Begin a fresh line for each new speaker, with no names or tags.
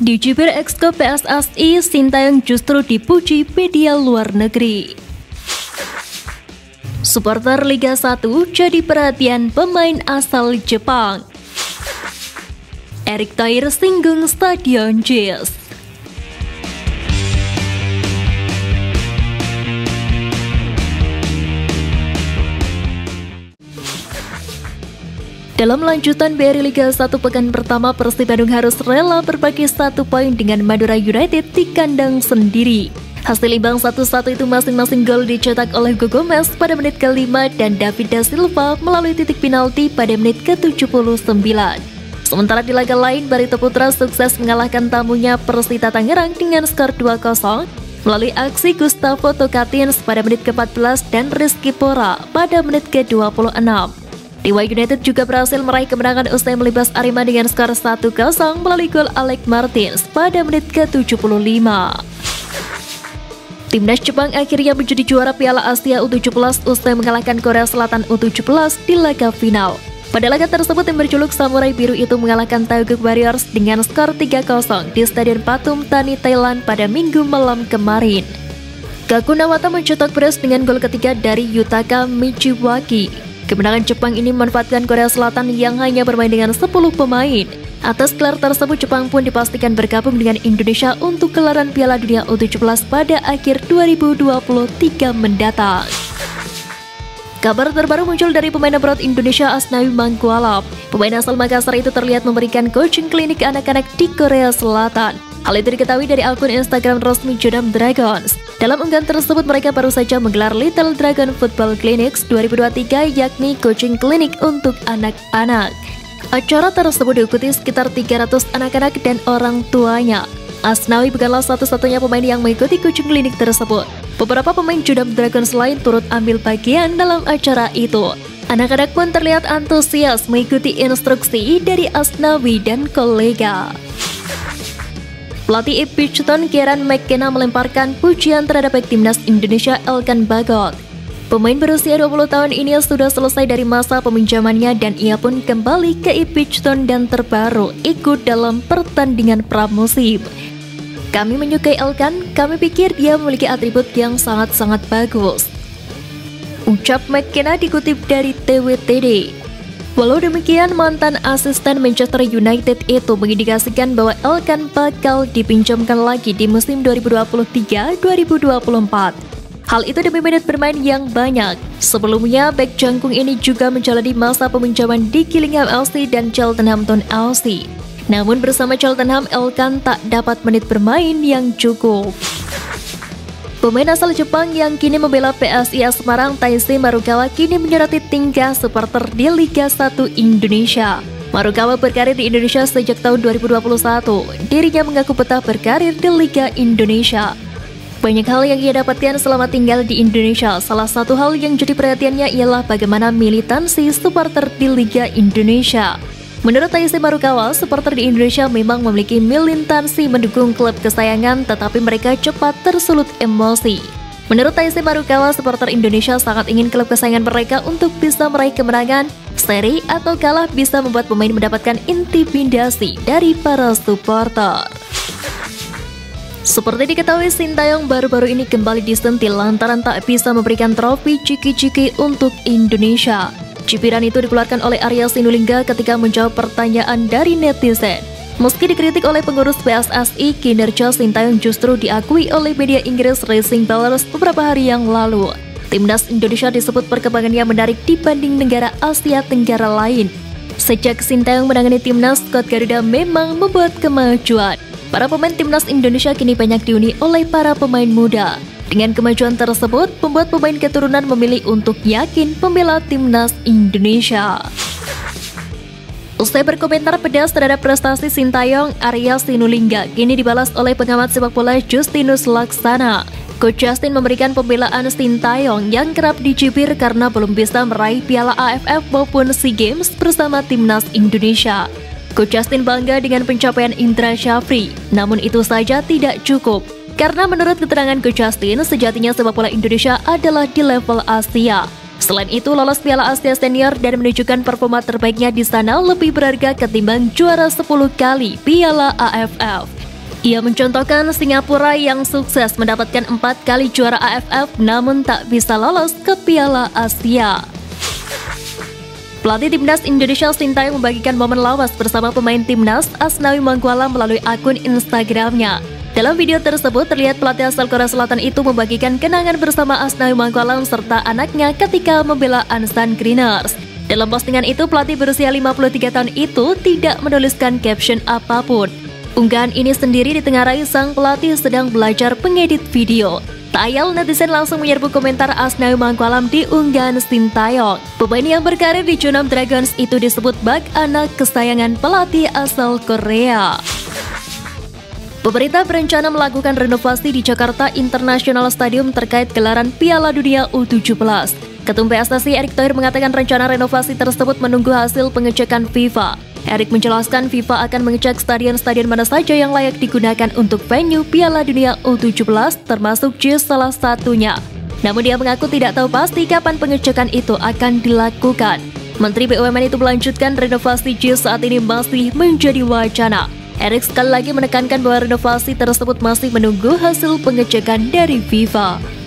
Di Jibir Exco PSSI, Sintayong justru dipuji media luar negeri. Supporter Liga 1 jadi perhatian pemain asal Jepang. Erick Thohir singgung Stadion Jis. Dalam lanjutan BRI Liga 1 pekan pertama, Persib Bandung harus rela berbagi satu poin dengan Madura United di kandang sendiri. Hasil imbang 1-1 itu masing-masing gol dicetak oleh Hugo Gomez pada menit ke-5 dan David Da Silva melalui titik penalti pada menit ke-79. Sementara di laga lain, Barito Putra sukses mengalahkan tamunya Persita Tangerang dengan skor 2-0 melalui aksi Gustavo Tokatins pada menit ke-14 dan Rizky Pora pada menit ke-26. Dewa United juga berhasil meraih kemenangan usai melibas Arema dengan skor 1-0 melalui gol Alec Martins pada menit ke-75. Timnas Jepang akhirnya menjadi juara Piala Asia U17 usai mengalahkan Korea Selatan U17 di laga final. Pada laga tersebut, tim berjuluk Samurai Biru itu mengalahkan Taeguk Warriors dengan skor 3-0 di Stadion Patum Tani, Thailand pada minggu malam kemarin. Kaku Nawata mencetak beres dengan gol ketiga dari Yutaka Michiwaki Kemenangan Jepang ini memanfaatkan Korea Selatan yang hanya bermain dengan 10 pemain. Atas gelar tersebut, Jepang pun dipastikan bergabung dengan Indonesia untuk gelaran Piala Dunia U17 pada akhir 2023 mendatang. Kabar terbaru muncul dari pemain abroad Indonesia Asnawi Mangkualap. Pemain asal Makassar itu terlihat memberikan coaching klinik anak-anak di Korea Selatan. Hal itu diketahui dari akun Instagram resmi Jodam Dragons. Dalam unggahan tersebut, mereka baru saja menggelar Little Dragon Football Clinics 2023 yakni coaching klinik untuk anak-anak. Acara tersebut diikuti sekitar 300 anak-anak dan orang tuanya. Asnawi bukanlah satu-satunya pemain yang mengikuti coaching klinik tersebut. Beberapa pemain Jodam Dragons lain turut ambil bagian dalam acara itu. Anak-anak pun terlihat antusias mengikuti instruksi dari Asnawi dan kolega. Pelatih Ipswich Kieran McKenna melemparkan pujian terhadap timnas Indonesia Elkan Bagot. Pemain berusia 20 tahun ini sudah selesai dari masa peminjamannya dan ia pun kembali ke Ipswich dan terbaru ikut dalam pertandingan pramusim. Kami menyukai Elkan, kami pikir dia memiliki atribut yang sangat-sangat bagus. Ucap McKenna dikutip dari TWTD. Walau demikian, mantan asisten Manchester United itu mengindikasikan bahwa Elkan bakal dipinjamkan lagi di musim 2023-2024. Hal itu demi menit bermain yang banyak. Sebelumnya, back jangkung ini juga menjalani masa peminjaman di Gillingham LC dan Cheltenham LC. Namun bersama Cheltenham, Elkan tak dapat menit bermain yang cukup. Pemain asal Jepang yang kini membela PSI Semarang Taisi Marukawa kini menyoroti tingkah supporter di Liga 1 Indonesia. Marukawa berkarir di Indonesia sejak tahun 2021. Dirinya mengaku betah berkarir di Liga Indonesia. Banyak hal yang ia dapatkan selama tinggal di Indonesia. Salah satu hal yang jadi perhatiannya ialah bagaimana militansi supporter di Liga Indonesia. Menurut Taisi Marukawa, supporter di Indonesia memang memiliki militansi mendukung klub kesayangan tetapi mereka cepat tersulut emosi. Menurut Taisi Marukawa, supporter Indonesia sangat ingin klub kesayangan mereka untuk bisa meraih kemenangan, seri atau kalah bisa membuat pemain mendapatkan intimidasi dari para supporter. Seperti diketahui, Sintayong baru-baru ini kembali disentil lantaran tak bisa memberikan trofi ciki-ciki untuk Indonesia. Cipiran itu dikeluarkan oleh Arya Sinulinga ketika menjawab pertanyaan dari netizen. Meski dikritik oleh pengurus PSSI, kinerja Sintayong justru diakui oleh media Inggris Racing Ballers beberapa hari yang lalu. Timnas Indonesia disebut perkembangannya menarik dibanding negara Asia Tenggara lain. Sejak Sintayong menangani timnas, Scott Garuda memang membuat kemajuan. Para pemain timnas Indonesia kini banyak dihuni oleh para pemain muda. Dengan kemajuan tersebut, membuat pemain keturunan memilih untuk yakin pembela timnas Indonesia. Usai berkomentar pedas terhadap prestasi Sintayong, Arya Sinulinga kini dibalas oleh pengamat sepak bola Justinus Laksana. Coach Justin memberikan pembelaan Sintayong yang kerap dicibir karena belum bisa meraih piala AFF maupun SEA Games bersama timnas Indonesia. Coach Justin bangga dengan pencapaian Indra Syafri, namun itu saja tidak cukup. Karena menurut keterangan Coach Justin, sejatinya sepak bola Indonesia adalah di level Asia. Selain itu, lolos Piala Asia Senior dan menunjukkan performa terbaiknya di sana lebih berharga ketimbang juara 10 kali Piala AFF. Ia mencontohkan Singapura yang sukses mendapatkan empat kali juara AFF namun tak bisa lolos ke Piala Asia. Pelatih Timnas Indonesia Sintayong membagikan momen lawas bersama pemain Timnas Asnawi Mangkuala melalui akun Instagramnya. Dalam video tersebut terlihat pelatih asal Korea Selatan itu membagikan kenangan bersama Asnawi Mangkualam serta anaknya ketika membela Ansan Greeners. Dalam postingan itu, pelatih berusia 53 tahun itu tidak menuliskan caption apa pun. Unggahan ini sendiri ditengarai sang pelatih sedang belajar pengedit video. Tak ayal netizen langsung menyerbu komentar Asnawi Mangkualam di unggahan Sintayong. Pemain yang berkarir di Junam Dragons itu disebut bak anak kesayangan pelatih asal Korea. Pemerintah berencana melakukan renovasi di Jakarta International Stadium terkait gelaran Piala Dunia U17. Ketum PSSI Erick Thohir mengatakan rencana renovasi tersebut menunggu hasil pengecekan FIFA. Erik menjelaskan FIFA akan mengecek stadion-stadion mana saja yang layak digunakan untuk venue Piala Dunia U17 termasuk JIS salah satunya. Namun dia mengaku tidak tahu pasti kapan pengecekan itu akan dilakukan. Menteri BUMN itu melanjutkan renovasi JIS saat ini masih menjadi wacana. Erik sekali lagi menekankan bahwa renovasi tersebut masih menunggu hasil pengecekan dari FIFA.